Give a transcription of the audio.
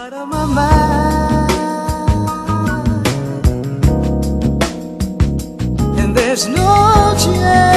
out of my mind. And there's no chance.